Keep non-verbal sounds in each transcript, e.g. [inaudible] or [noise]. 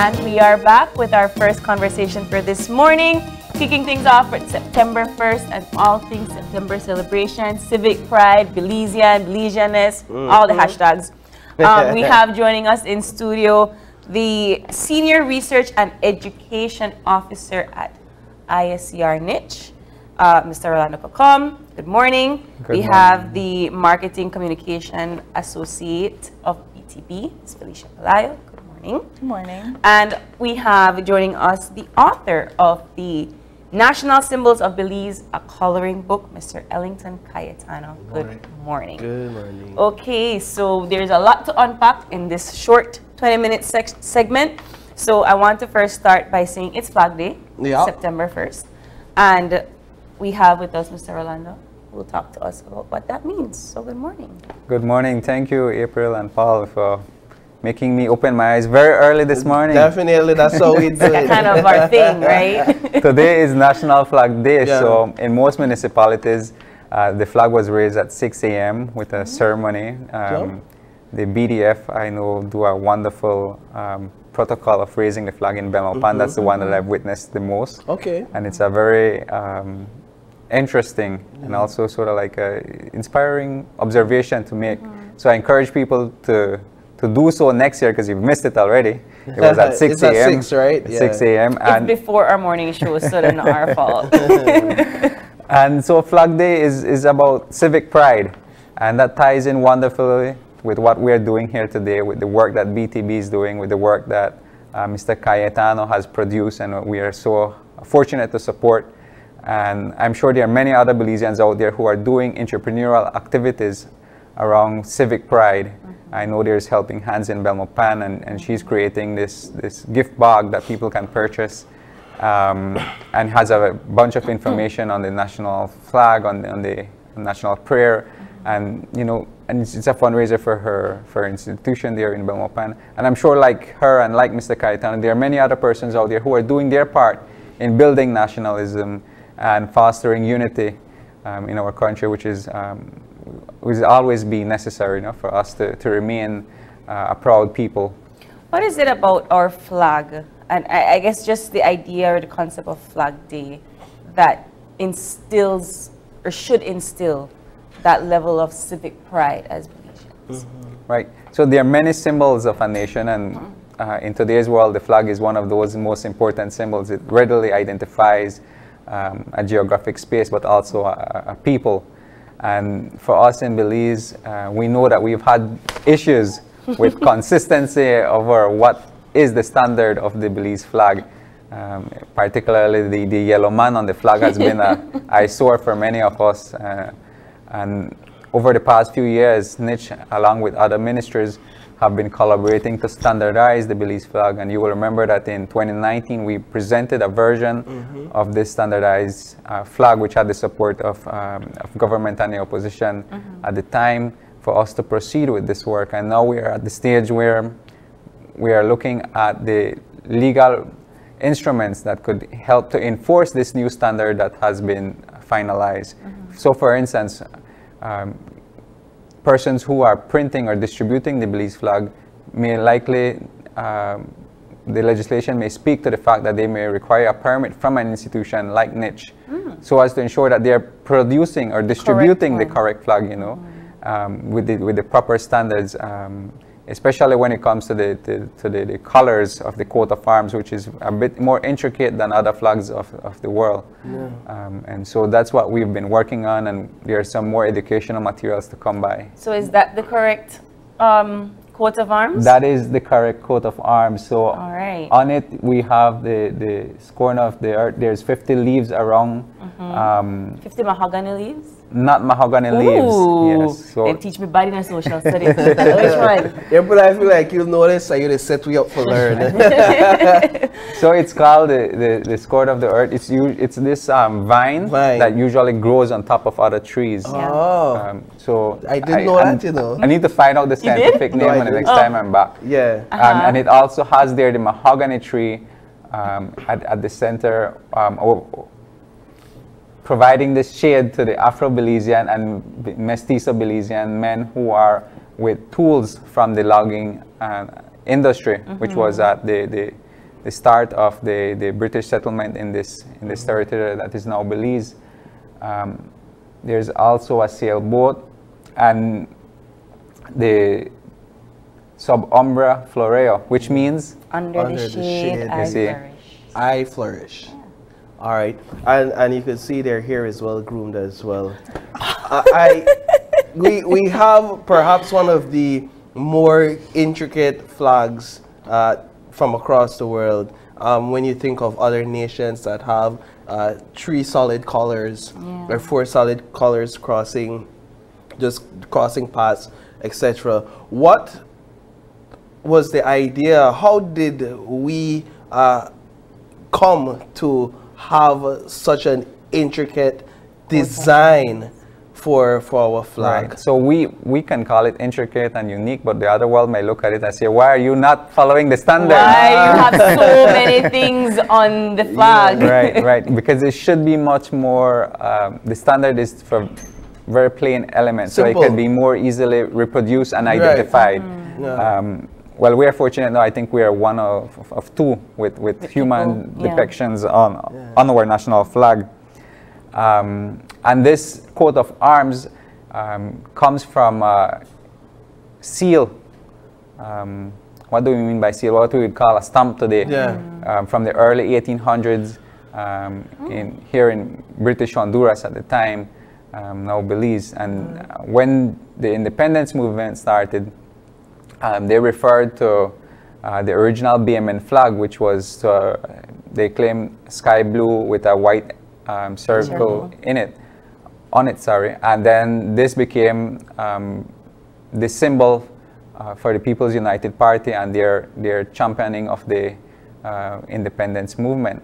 And we are back with our first conversation for this morning, kicking things off with September 1st and all things September celebration, civic pride, Belizean, Belizeanness, mm. all the hashtags. [laughs] Um, we have joining us in studio the Senior Research and Education Officer at ISCR NICH, uh, Mr. Rolando Cocom. Good morning. Good we morning. have the Marketing Communication Associate of BTB, Ms. Phylicia Pelayo morning. Good morning. And we have joining us the author of the National Symbols of Belize, a coloring book, Mr. Ellington Cayetano. Good morning. Good morning. Okay, so there's a lot to unpack in this short 20 minute segment. So I want to first start by saying it's Flag Day, yep. September 1st. And we have with us Mr. Rolando who will talk to us about what that means. So good morning. Good morning. Thank you, April and Paul, for making me open my eyes very early this morning. Definitely, that's how we [laughs] do it. kind of our thing, right? [laughs] Today is National Flag Day, yeah. so in most municipalities, uh, the flag was raised at 6 a.m. with a mm -hmm. ceremony. Um, the BDF, I know, do a wonderful um, protocol of raising the flag in Belmopan. Mm -hmm, That's the one that mm-hmm. I've witnessed the most. Okay. And it's a very um, interesting mm -hmm. and also sort of like a inspiring observation to make. Mm-hmm. So I encourage people to to do so next year because you've missed it already. [laughs] It was at 6 a.m. 6, right? Yeah. 6 a.m. And before our morning show, so it's not our [laughs] fault. [laughs] and so Flag Day is, is about civic pride. And that ties in wonderfully with what we're doing here today, with the work that BTB is doing, with the work that uh, Mr. Cayetano has produced, and we are so fortunate to support. And I'm sure there are many other Belizeans out there who are doing entrepreneurial activities around civic pride. Mm -hmm. I know there's Helping Hands in Belmopan, and, and she's creating this, this gift bag that people can purchase um, and has a bunch of information on the national flag, on, on the national prayer, and you know, and it's, it's, a fundraiser for her for her institution there in Belmopan. And I'm sure, like her and like Mr. Cayetano, there are many other persons out there who are doing their part in building nationalism and fostering unity um, in our country, which is um, will always be necessary you know, for us to, to remain uh, a proud people. What is it about our flag, and I, I, guess just the idea or the concept of Flag Day, that instills or should instill that level of civic pride as Belizeans? Mm -hmm. Right. So there are many symbols of a nation, and uh, in today's world, the flag is one of those most important symbols. It readily identifies um, a geographic space, but also a, a people. And for us in Belize, uh, we know that we've had issues with [laughs] consistency over what is the standard of the Belize flag. Um, particularly the, the yellow man on the flag has been a [laughs] eyesore for many of us. Uh, and over the past few years, NICH, along with other ministries, have been collaborating to standardize the Belize flag. And you will remember that in 2019, we presented a version mm -hmm. of this standardized uh, flag, which had the support of, um, of government and the opposition mm -hmm. at the time for us to proceed with this work. And now we are at the stage where we are looking at the legal instruments that could help to enforce this new standard that has been finalized. Mm -hmm. So for instance, um, persons who are printing or distributing the Belize flag may likely, um, the legislation may speak to the fact that they may require a permit from an institution like NICH mm. so as to ensure that they're producing or distributing correct the correct flag, you know, mm. um, with, the, with the proper standards. Um, especially when it comes to the, to, to the, the, colors of the coat of arms, which is a bit more intricate than other flags of, of the world. Yeah. Um, and so that's what we've been working on, and there are some more educational materials to come by. So is that the correct um, coat of arms? That is the correct coat of arms. So All right. on it, we have the, the scorn of the earth. There's 50 leaves around. Mm -hmm. um, 50 mahogany leaves? not mahogany Ooh. leaves. Yes. So and teach me body and social studies. Which one? Yeah, but I feel like you'll notice that you set me up for learning. [laughs] [laughs] so it's called the, the, the scourge of the earth. It's it's this um, vine, vine, that usually grows on top of other trees. Oh. Um, so I didn't I, know that, you know. I need to find out the scientific name no, the next oh. time I'm back. Yeah. Uh -huh. um, and it also has there the mahogany tree um, at, at the center. Um, providing this shade to the Afro-Belizean and Mestizo Belizean men who are with tools from the logging uh, industry, mm -hmm. which was at the, the, the start of the, the British settlement in this in this territory that is now Belize. Um, there's also a sailboat and the Sub Umbra Floreo, which means Under, Under the the shade, shade, I you flourish. I flourish. All right, and and you can see their hair is well groomed as well. I, I [laughs] we we have perhaps one of the more intricate flags uh, from across the world. Um, when you think of other nations that have uh, three solid colors Yeah. or four solid colors crossing, just crossing paths, etc. What was the idea? How did we uh, come to have such an intricate design for for our flag? Right. So we, we can call it intricate and unique, but the other world may look at it and say, why are you not following the standard? Why you have so [laughs] many things on the flag? right, [laughs] right. Because it should be much more, um, the standard is for very plain elements, so it can be more easily reproduced and Right. identified. Yeah. Um, well, we are fortunate now. I think we are one of, of, of two with, with With human people, yeah. depictions on, on our national flag. Um, and this coat of arms um, comes from uh, seal. Um, what do we mean by seal? What we would call a stamp today. Yeah. Um, from the early 1800s um, in, here in British Honduras at the time, um, now Belize. And uh, when the independence movement started, um, they referred to uh, the original BMN flag, which was, uh, they claim, sky blue with a white um, circle Circle. in it, on it, sorry. And then this became um, the symbol uh, for the People's United Party and their, their championing of the uh, independence movement.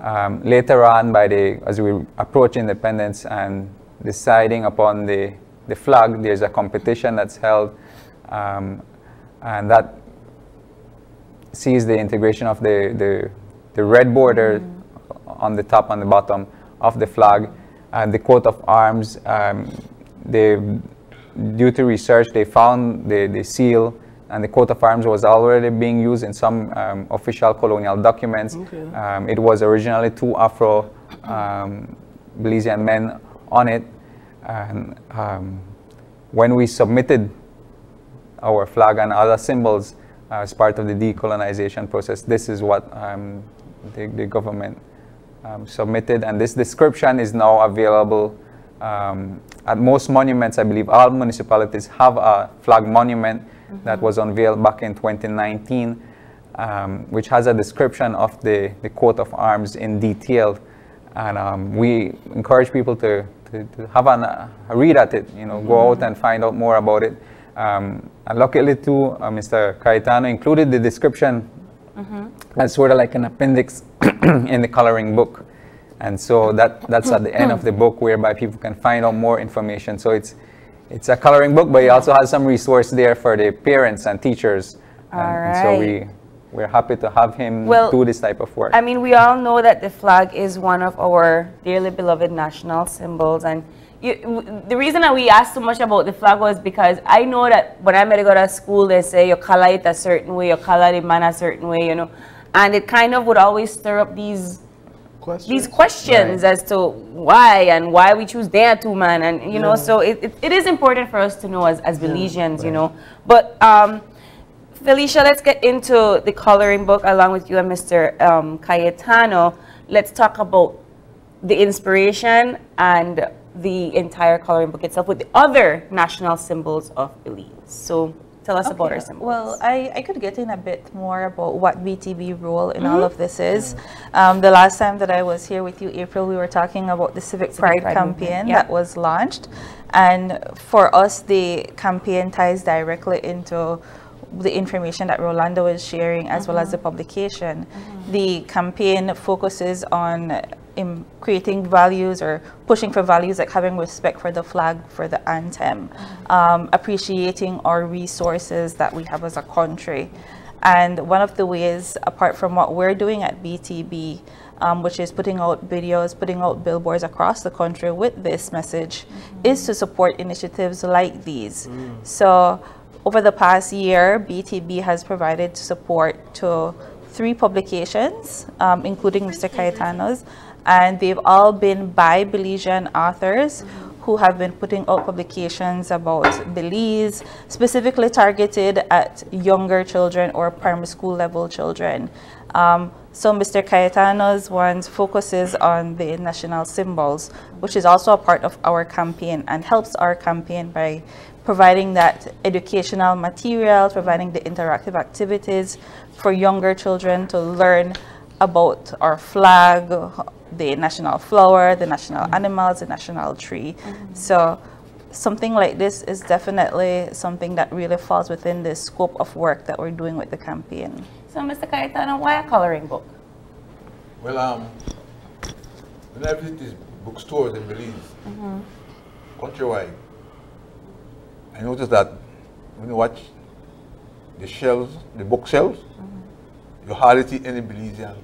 Um, later on, by the, as we approach independence and deciding upon the, the flag, there's a competition that's held, um, and that sees the integration of the, the, the red border on the top and the bottom of the flag and the coat of arms. Um, they, due to research, they found the, the seal and the coat of arms was already being used in some um, official colonial documents. Um, it was originally two Afro um, Belizean men on it. And um, when we submitted our flag and other symbols uh, as part of the decolonization process. This is what um, the, the government um, submitted, and this description is now available um, at most monuments. I believe all municipalities have a flag monument that was unveiled back in 2019, um, which has a description of the, the coat of arms in detail. And um, we encourage people to, to, to have an, uh, a read at it, you know, go out and find out more about it. Um, and luckily too, uh, Mr. Cayetano included the description as sort of like an appendix [clears throat] in the coloring book. And so that, that's at the end of the book whereby people can find out more information. So it's, it's a coloring book, but it also has some resource there for the parents and teachers. And, and so we, we're happy to have him Well, do this type of work. I mean, we all know that the flag is one of our dearly beloved national symbols. And you, the reason that we asked so much about the flag was because I know that when I'm going to go to school, they say you color it a certain way, you color the man a certain way, you know. And it kind of would always stir up these Questions? these questions as to why and why we choose their two man and you know so it, it, it is important for us to know as, as Belizeans you know but um Phylicia let's get into the coloring book along with you and Mr. Um, Cayetano let's talk about the inspiration and the entire coloring book itself with the other national symbols of Belize so tell us about our Okay, symbols Well, I, I could get in a bit more about what BTB role in all mm-hmm. of this is. Um, the last time that I was here with you, April, we were talking about the Civic, Pride, Pride campaign yeah. that was launched. And for us, the campaign ties directly into the information that Rolando is sharing as well as mm-hmm. the publication. Mm-hmm. The campaign focuses on in creating values or pushing for values like having respect for the flag, for the anthem, um, appreciating our resources that we have as a country. And one of the ways, apart from what we're doing at BTB, um, which is putting out videos, putting out billboards across the country with this message, is to support initiatives like these. So over the past year, BTB has provided support to three publications, um, including Mr. Cayetano's, and they've all been by Belizean authors who have been putting out publications about Belize, specifically targeted at younger children or primary school level children. Um, so Mr. Cayetano's one focuses on the national symbols, which is also a part of our campaign and helps our campaign by providing that educational material, providing the interactive activities for younger children to learn about our flag, the national flower, the national mm -hmm. animals, the national tree. Mm -hmm. So something like this is definitely something that really falls within the scope of work that we're doing with the campaign. So, Mr. Cayetano, why a coloring book? Well, um, when I visit these bookstores in Belize, mm -hmm. countrywide, I noticed that when you watch the shelves, the bookshelves, mm -hmm. you hardly see any Belizean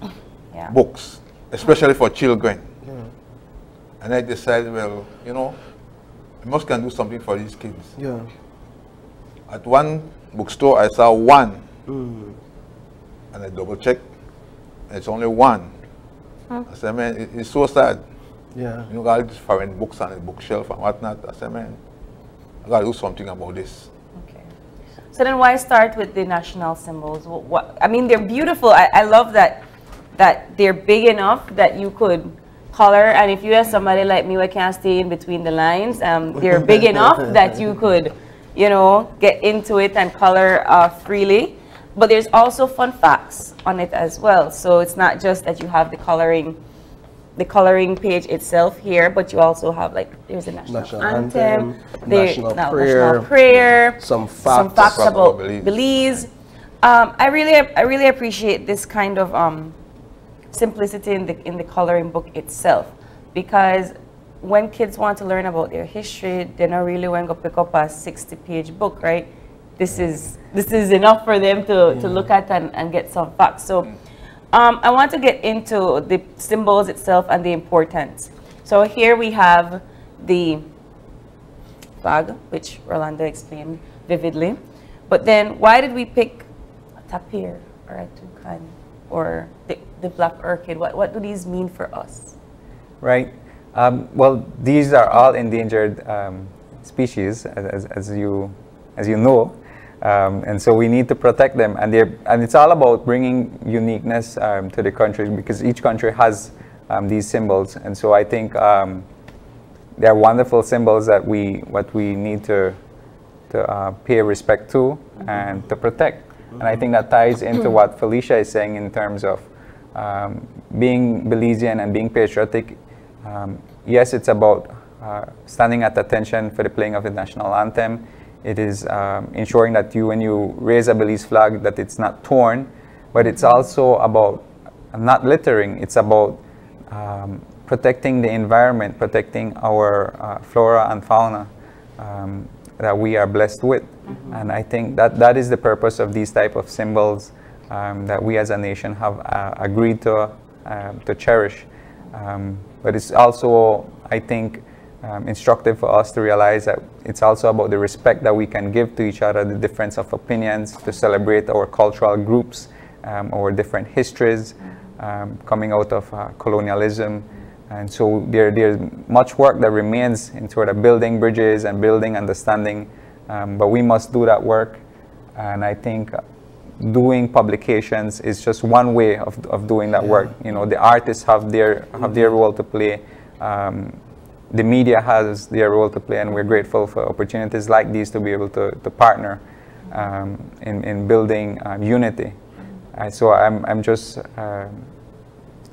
[laughs] yeah. books, especially for children. Yeah. And I decided, well, you know, I must can do something for these kids. Yeah. At one bookstore, I saw one, mm. and I double checked, it's only one. Huh? I said, man, it, it's so sad. Yeah. You know, got these foreign books on the bookshelf and whatnot. I said, man, I got to do something about this. Okay. So then why start with the national symbols? What, what I mean, they're beautiful. I, I love that that they're big enough that you could color. And if you have somebody like me who can't stay in between the lines, um, they're big [laughs] enough that you could, you know, get into it and color uh, freely. But there's also fun facts on it as well. So it's not just that you have the coloring the coloring page itself here, but you also have like there's a national, national anthem, anthem national, no, prayer, national prayer, some facts, some facts about Belize. Belize. Um, I really, I really appreciate this kind of um, simplicity in the in the coloring book itself, because when kids want to learn about their history, they're not really going to pick up a 60-page book, right? This is this is enough for them to, mm. to look at and, and get some facts. So um, I want to get into the symbols itself and the importance. So here we have the flag, which Rolando explained vividly. But then why did we pick a tapir or a toucan or the, the black orchid? What, what do these mean for us? Right. Um, well, these are all endangered um, species, as, as, you, as you know. Um, and so we need to protect them, and and it's all about bringing uniqueness um, to the country because each country has um, these symbols, and so I think um, they're wonderful symbols that we what we need to to uh, pay respect to mm-hmm. and to protect. And I think that ties into [clears throat] what Phylicia is saying in terms of um, being Belizean and being patriotic. Um, yes, it's about uh, standing at attention for the playing of the national anthem it is um, ensuring that you, when you raise a Belize flag, that it's not torn, but it's also about not littering. It's about um, protecting the environment, protecting our uh, flora and fauna um, that we are blessed with. Mm -hmm. And I think that that is the purpose of these type of symbols um, that we as a nation have uh, agreed to, uh, to cherish. Um, but it's also, I think, um, instructive for us to realize that it's also about the respect that we can give to each other, the difference of opinions, to celebrate our cultural groups, um, our different histories um, coming out of uh, colonialism. And so there, there's much work that remains in sort of building bridges and building understanding, um, but we must do that work. And I think doing publications is just one way of, of doing that yeah. work. You know, the artists have their, have their role to play. Um, the media has their role to play, and we're grateful for opportunities like these to be able to, to partner um, in, in building um, unity. Uh, so I'm, I'm just, uh,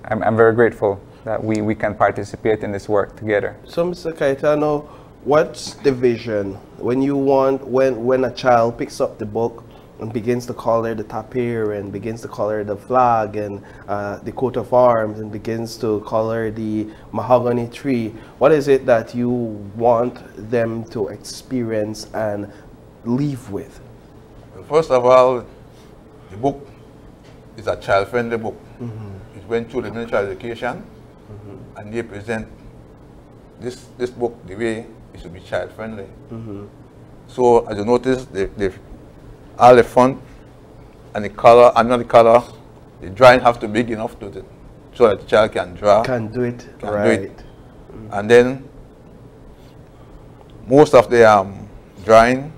I'm, I'm very grateful that we, we can participate in this work together. So Mr. Cayetano, what's the vision when you want, when, when a child picks up the book and begins to color the tapir and begins to color the flag and uh, the coat of arms and begins to color the mahogany tree. What is it that you want them to experience and leave with? First of all, the book is a child-friendly book. Mm -hmm. It went through the Ministry of Education mm -hmm. and they present this, this book the way it should be child-friendly. Mm -hmm. So as you notice, they, they've all the font and the color, and not the color, the drawing have to be big enough to, to so that the child can draw. Can do it. Can do right. it. And then most of the um, drawing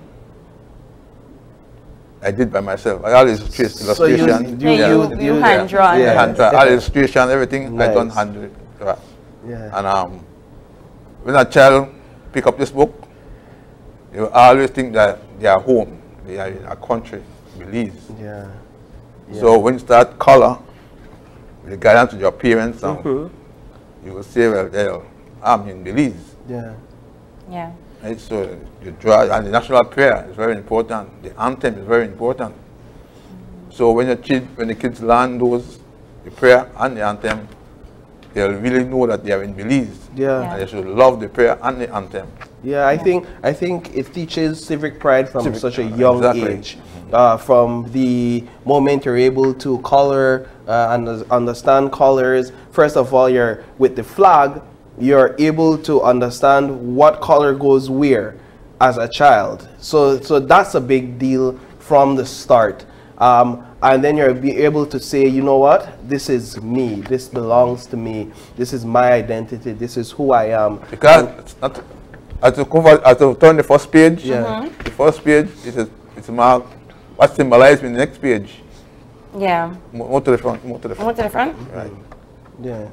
I did by myself. I always trace So you- illustration. you- Yeah, you, you- you you- hand draw. yeah. hand draw, all illustration, everything. I don't hand handle it. Right. Yeah. And um, when a child pick up this book, they will always think that they are home, they are in a country, Belize. Yeah. Yeah. So when you start color, with the guidance of your parents, um, Mhm. you will say, well, yeah, I'm in Belize. Yeah. Yeah. Right? So you draw, and the national prayer is very important. The anthem is very important. So when the kid, when the kids learn those, the prayer and the anthem, they'll really know that they are in Belize. Yeah. And they should love the prayer and the anthem. Yeah, I think I think it teaches civic pride from Civic such a young exactly. age. Uh, from the moment you're able to color uh, and understand colors, first of all, you're with the flag. You're able to understand what color goes where as a child. So so that's a big deal from the start. Um, and then you're be able to say, you know what, this is me. This belongs to me. This is my identity. This is who I am. Because it's not, as you cover, as you turn the first page, Yeah. the first page, it is, it's marked what symbolized in the next page. Yeah. Mo- More to the front, more to the Move front. to the front. Right. Yeah.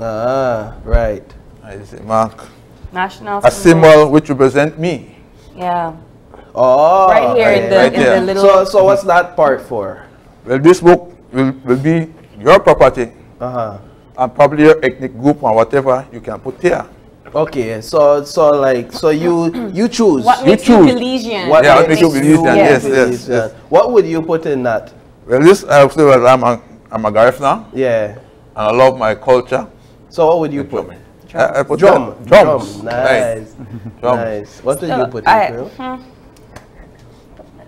Ah, right. Right, it's a mark. National A symbol which represent me. Yeah. Oh, Right here in the, Right in there. the little. So, so what's that part for? Well, this book will, will be your property Uh huh. and probably your ethnic group or whatever you can put here. Okay, so so like so you you choose. what You makes you choose. Belizean? What Yeah, What makes you Belizean, yes, yes, Belizean. yes. What would you put in that? Well, this I say well, I'm a, I'm a Garifuna Yeah. and I love my culture. So what would you put? I, I put Drum. them- drums. Drum. Right. Nice. Drums. Nice. What did So, you put I- in, Phil? hmm.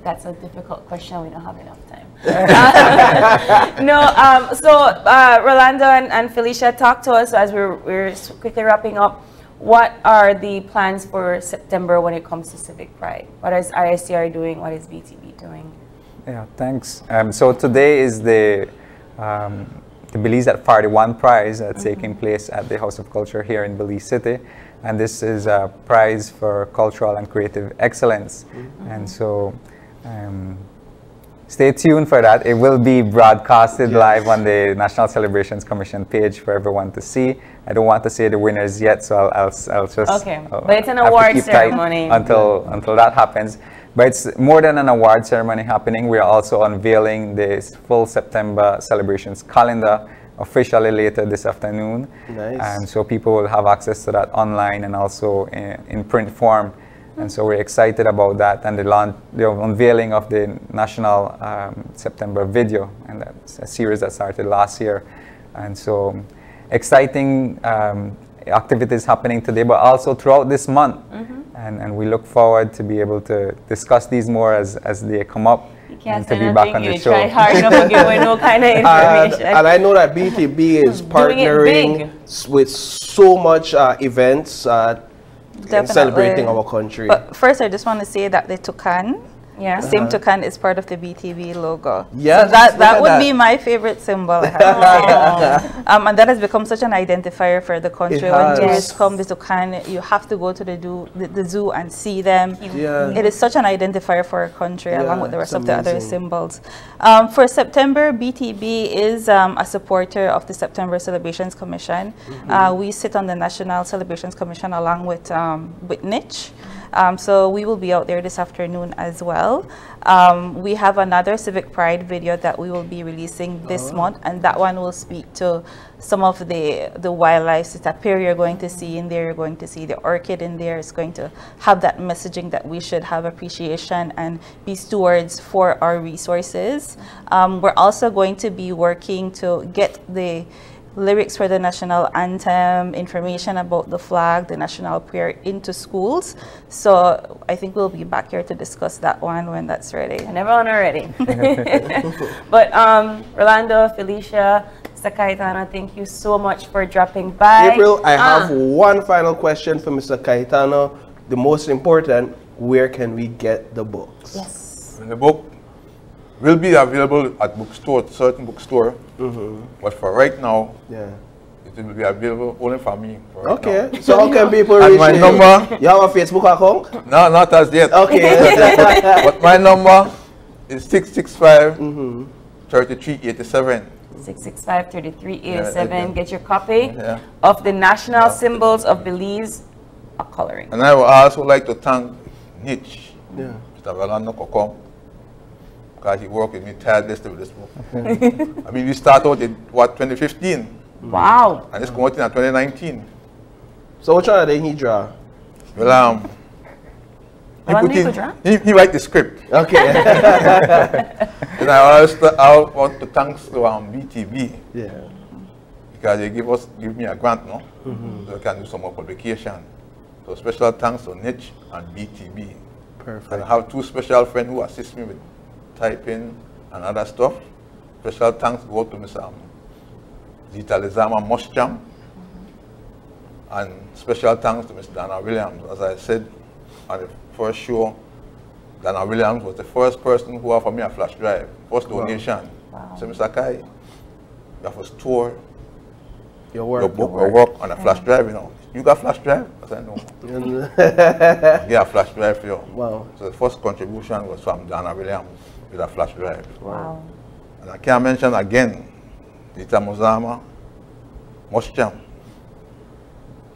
That's a difficult question. We don't have enough time. [laughs] [laughs] no, um, so uh, Rolando and, and Phylicia, talk to us as we're, we're quickly wrapping up. What are the plans for September when it comes to Civic Pride? What is ISCR doing? What is BTB doing? Yeah, thanks. Um, so today is the um, the Belize at 41 prize that's taking place at the House of Culture here in Belize City, and this is a prize for cultural and creative excellence. And so, um, stay tuned for that. It will be broadcasted live on the National Celebrations Commission page for everyone to see. I don't want to say the winners yet, so I'll, I'll, s- I'll just Okay, I'll but it's an award ceremony. until until that happens. But it's more than an award ceremony happening. We are also unveiling this full September celebrations calendar officially later this afternoon. Nice. And so people will have access to that online and also in, in print form. And so we're excited about that and the, launch, the unveiling of the national um, September video. And that's a series that started last year. And so exciting um, activities happening today, but also throughout this month. And, and we look forward to be able to discuss these more as, as they come up You and to be back on the You show. try hard enough to give away no [laughs] kind of [laughs] And, information. and I know that BTB is [laughs] Doing it partnering with so much uh, events uh, in celebrating our country. But first, I just want to say that the toucan, yeah. same toucan, is part of the BTB logo. Yeah. so that that would that. be my favorite symbol. I have to say. um, and that has become such an identifier for the country. When tourists come, the toucan, you have to go to the, do, the, the zoo and see them. Yeah. It is such an identifier for our country, along with the rest of the other symbols. Um, for September, BTB is um, a supporter of the September Celebrations Commission. Mm-hmm. Uh, we sit on the National Celebrations Commission along with um, with NICH. Um, so we will be out there this afternoon as well. Um, we have another Civic Pride video that we will be releasing this month, and that one will speak to some of the the wildlife that pair you're going to see in there. You're going to see the orchid in there. It's going to have that messaging that we should have appreciation and be stewards for our resources. Um, we're also going to be working to get the lyrics for the national anthem, information about the flag, the national prayer into schools. So I think we'll be back here to discuss that one when that's ready. And everyone already. but um, Rolando, Phylicia, Mr. Cayetano, thank you so much for dropping by. April, I have Ah, one final question for Mr. Cayetano. The most important, where can we get the books? yes. In the book, will be available at bookstore, certain bookstore. Mm-hmm. But for right now, Yeah. it will be available only for me. For right Okay. now. So how can people And reach my you? number- You have a Facebook account? No, not as yet. Okay. [laughs] but my number is 665 mm-hmm. 3387. 665 3387. Yeah, yeah. Get your copy Yeah. of the national symbols of Belize a coloring. And I would also like to thank NICH, yeah. Mr. Rolando Cocom, because he worked with me tirelessly with this book. I mean, we started in, what, 2015, Wow. and it's going out in 2019. So which one did he draw? Well, um, he, put in, he, he write the script. Okay. [laughs] And I also I want to thank to um, BTB, yeah. because they give us give me a grant, no, so I can do some more publication. So special thanks to NICH and BTB. And Perfect. I have two special friends who assist me with typing and other stuff. Special thanks go to Mr. Um, Zita Lizama Moscham. And special thanks to Ms. Dana Williams. As I said on the first show, Dana Williams was the first person who offered me a flash drive, first donation. So Mr. Kai, you have to store Your work. your book or work on a flash drive, you know. You got flash drive? I said, no. [laughs] Yeah, flash drive for you. Wow. So the first contribution was from Dana Williams with a flash drive. Wow. And I can't mention again Dita Mozama, Moscham.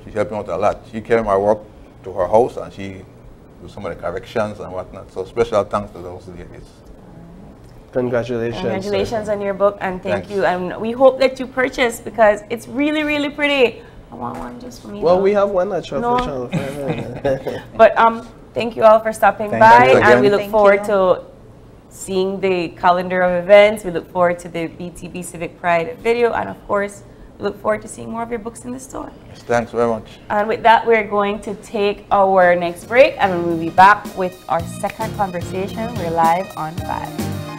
She helped me out a lot. She carried my work to her house and she do some of the corrections and whatnot. So special thanks to those ladies. Congratulations. sir. Congratulations on your book and thank Thanks. you. And we hope that you purchase because it's really, really pretty. I want one just for me. Well, though. we have one at No. Shopper [laughs] But um, thank you all for stopping Thank by, you and we look Thank forward you. to seeing the calendar of events. We look forward to the BTB Civic Pride video, and of course, we look forward to seeing more of your books in the store. Yes, thanks very much. And with that, we're going to take our next break, and we'll be back with our second conversation. We're live on five.